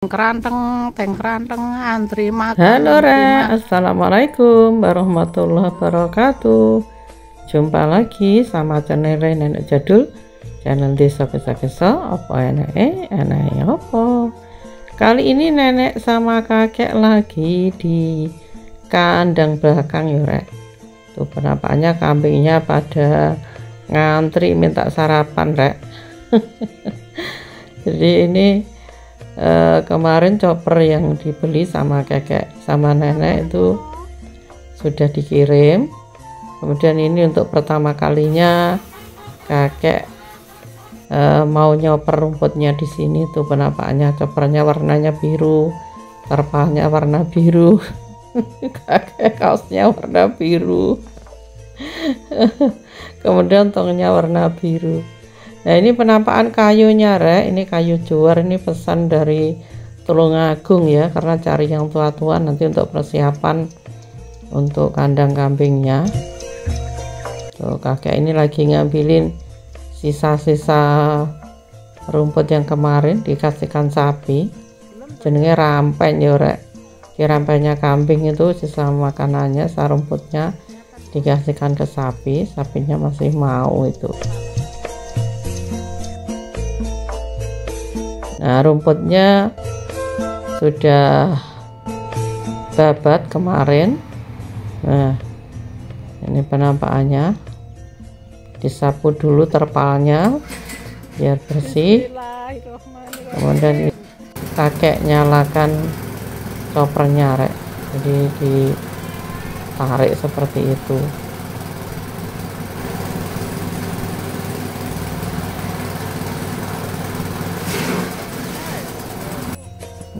keranteng teng keranteng antri makan Halo Re, Assalamualaikum warahmatullahi wabarakatuh. Jumpa lagi sama channel Re Nenek Jadul. Channel desa kisah-kisah Apa enak eh, enak apa? Kali ini nenek sama kakek lagi di kandang belakang ya Re. Tuh penampakannya kambingnya pada ngantri minta sarapan Re. Jadi ini uh, kemarin chopper yang dibeli sama kakek sama nenek itu sudah dikirim. Kemudian ini untuk pertama kalinya kakek uh, mau nyoper rumputnya di sini tuh penampakannya. Choppernya warnanya biru terpalnya warna biru. Kakek kaosnya warna biru. Kemudian tongnya warna biru Nah ini penampakan kayunya rek, ini kayu juar ini pesan dari Tulungagung ya karena cari yang tua-tua nanti untuk persiapan untuk kandang kambingnya. Tuh kakek ini lagi ngambilin sisa-sisa rumput yang kemarin dikasihkan sapi. Jenenge rampen ya rek. Di rampennya kambing itu sisa makanannya, sisa rumputnya dikasihkan ke sapi, sapinya masih mau itu. Nah rumputnya sudah babat kemarin. Nah ini penampakannya. Disapu dulu terpalnya biar bersih. Kemudian kakek nyalakan choppernya rek. Jadi ditarik seperti itu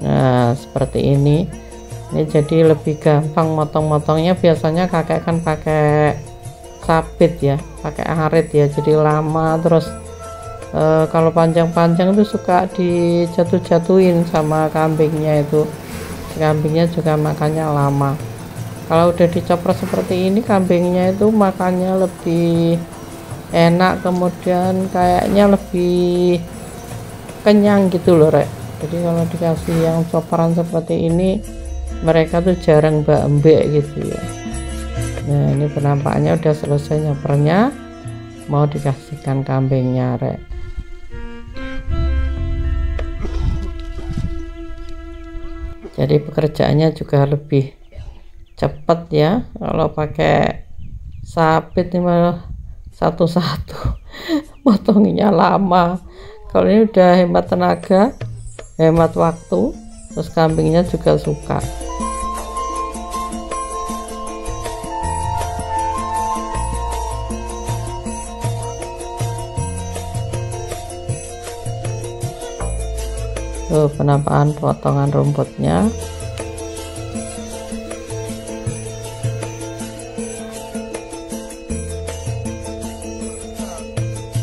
nah seperti ini. Ini jadi lebih gampang motong-motongnya. Biasanya kakek kan pakai sabit ya pakai arit ya jadi lama. Terus e, kalau panjang-panjang itu suka dijatuh-jatuhin sama kambingnya itu. Kambingnya juga makannya lama. Kalau udah dicopot seperti ini kambingnya itu makannya lebih enak kemudian kayaknya lebih kenyang gitu loh rek jadi kalau dikasih yang coperan seperti ini mereka tuh jarang mbak gitu ya. Nah ini penampakannya udah selesai nyopernya mau dikasihkan kambingnya rek. Jadi pekerjaannya juga lebih cepat ya kalau pakai sapit ini malah satu-satu. Potongnya lama. Kalau ini udah hemat tenaga hemat waktu terus kambingnya juga suka. Tuh penampakan potongan rumputnya.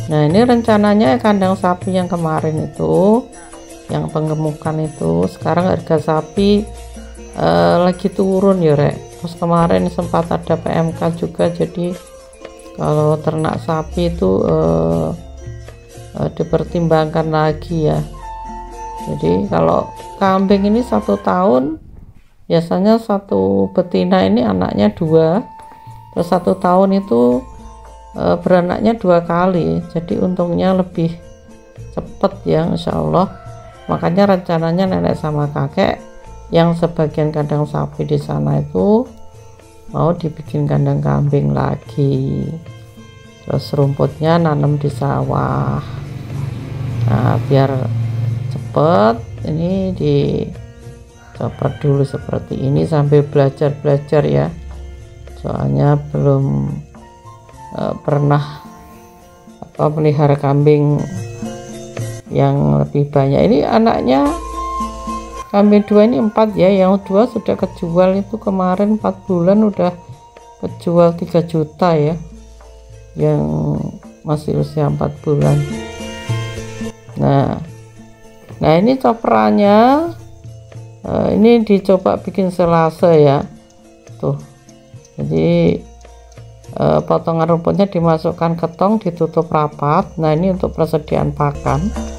Nah ini rencananya kandang sapi yang kemarin itu yang penggemukan itu sekarang harga sapi uh, lagi turun ya rek. Terus kemarin sempat ada PMK juga jadi kalau ternak sapi itu uh, uh, dipertimbangkan lagi ya. Jadi kalau kambing ini satu tahun biasanya satu betina ini anaknya dua. Terus satu tahun itu uh, beranaknya dua kali. Jadi untungnya lebih cepat ya Insya Allah makanya rencananya nenek sama kakek yang sebagian kandang sapi di sana itu mau dibikin kandang kambing lagi. Terus rumputnya nanam di sawah. Nah biar cepet ini dicopot dulu seperti ini sambil belajar-belajar ya. Soalnya belum uh, pernah apa melihara kambing yang lebih banyak. Ini anaknya kambing dua ini empat ya yang dua sudah kejual. Itu kemarin empat bulan udah kejual 3 juta ya yang masih usia empat bulan. Nah nah ini coperannya uh, ini dicoba bikin selasa ya. Tuh jadi uh, potongan rumputnya dimasukkan ke tong ditutup rapat. Nah ini untuk persediaan pakan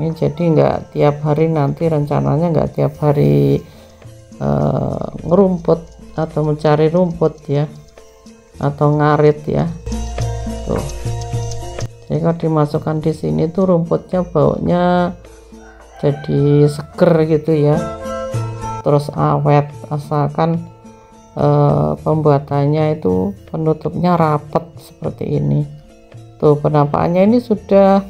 ini. Jadi nggak tiap hari nanti rencananya nggak tiap hari uh, ngerumput atau mencari rumput ya atau ngarit ya. Tuh. Jadi kalau dimasukkan di sini tuh rumputnya baunya jadi seger gitu ya. Terus awet asalkan uh, pembuatannya itu penutupnya rapet seperti ini. Tuh penampakannya ini sudah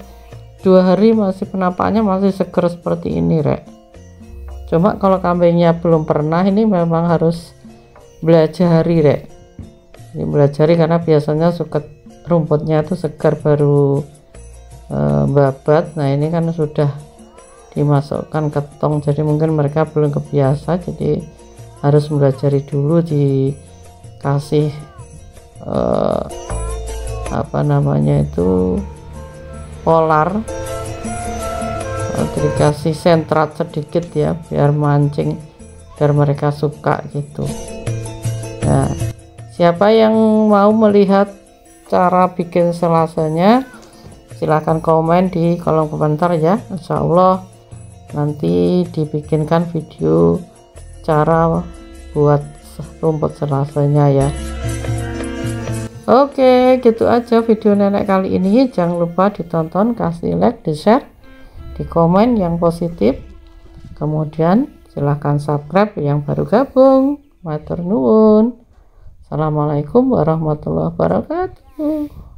dua hari masih penampakannya masih seger seperti ini rek. Cuma kalau kambingnya belum pernah ini memang harus belajar rek. Ini belajar karena biasanya suka rumputnya itu segar baru e, babat. Nah ini kan sudah dimasukkan ke tong jadi mungkin mereka belum kebiasa jadi harus belajar dulu dikasih e, apa namanya itu polar. Dikasih sentrat sedikit ya biar mancing biar mereka suka gitu. Nah siapa yang mau melihat cara bikin selasanya silahkan komen di kolom komentar ya. Insya Allah nanti dibikinkan video cara buat rumput selasanya ya Oke, gitu aja video nenek kali ini. Jangan lupa ditonton, kasih like, di share, di komen yang positif. Kemudian silahkan subscribe yang baru gabung. Matur nuwun. Assalamualaikum warahmatullahi wabarakatuh.